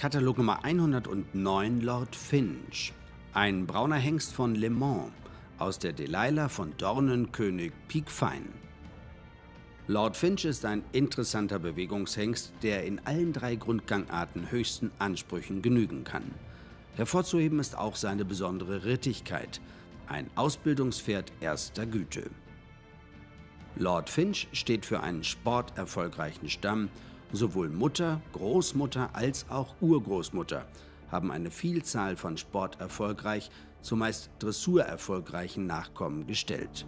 Katalog Nummer 109 Lord Finch. Ein brauner Hengst von Le Mans aus der Delilah von Dornenkönig Peakfine. Lord Finch ist ein interessanter Bewegungshengst, der in allen drei Grundgangarten höchsten Ansprüchen genügen kann. Hervorzuheben ist auch seine besondere Rittigkeit, ein Ausbildungspferd erster Güte. Lord Finch steht für einen sporterfolgreichen Stamm. Sowohl Mutter, Großmutter als auch Urgroßmutter haben eine Vielzahl von sporterfolgreich, zumeist dressurerfolgreichen Nachkommen gestellt.